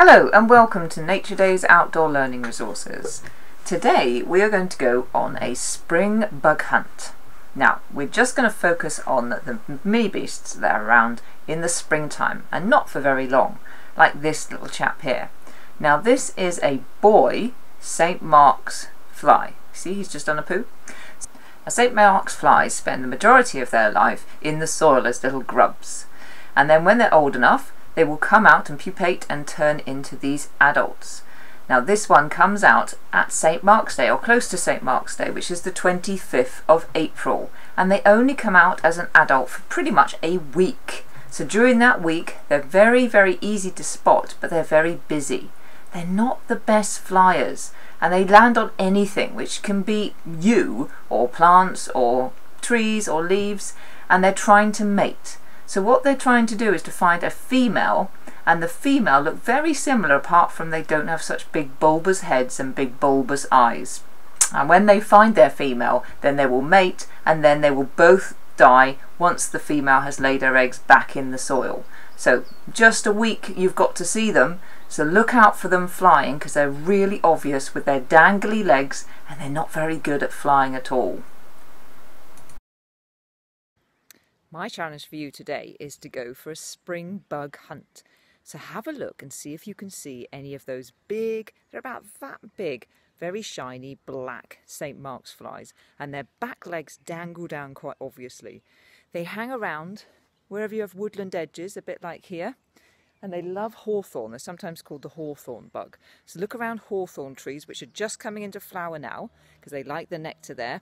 Hello and welcome to Nature Days Outdoor Learning Resources. Today we are going to go on a spring bug hunt. Now we're just going to focus on the mini beasts that are around in the springtime and not for very long, like this little chap here. Now this is a boy St. Mark's fly. See he's just done a poo? Now St. Mark's flies spend the majority of their life in the soil as little grubs and then when they're old enough they will come out and pupate and turn into these adults. Now this one comes out at St Mark's Day or close to St Mark's Day which is the 25th of April and they only come out as an adult for pretty much a week. So during that week they're very very easy to spot but they're very busy. They're not the best flyers and they land on anything which can be you or plants or trees or leaves and they're trying to mate. So what they're trying to do is to find a female and the female look very similar apart from they don't have such big bulbous heads and big bulbous eyes. And when they find their female, then they will mate and then they will both die once the female has laid her eggs back in the soil. So just a week you've got to see them. So look out for them flying because they're really obvious with their dangly legs and they're not very good at flying at all. My challenge for you today is to go for a spring bug hunt. So have a look and see if you can see any of those big, they're about that big, very shiny black St. Mark's flies and their back legs dangle down quite obviously. They hang around wherever you have woodland edges, a bit like here, and they love hawthorn. They're sometimes called the hawthorn bug. So look around hawthorn trees, which are just coming into flower now, because they like the nectar there.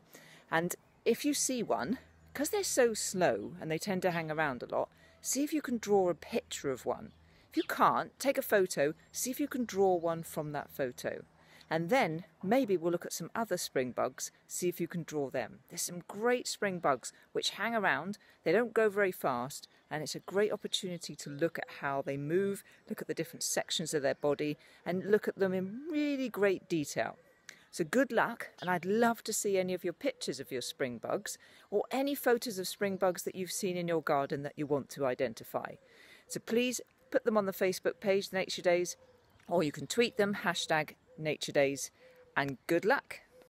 And if you see one, because they're so slow and they tend to hang around a lot, see if you can draw a picture of one. If you can't, take a photo, see if you can draw one from that photo. And then maybe we'll look at some other spring bugs, see if you can draw them. There's some great spring bugs which hang around, they don't go very fast, and it's a great opportunity to look at how they move, look at the different sections of their body, and look at them in really great detail. So good luck, and I'd love to see any of your pictures of your spring bugs or any photos of spring bugs that you've seen in your garden that you want to identify. So please put them on the Facebook page, Nature Days, or you can tweet them, hashtag Nature Days, and good luck.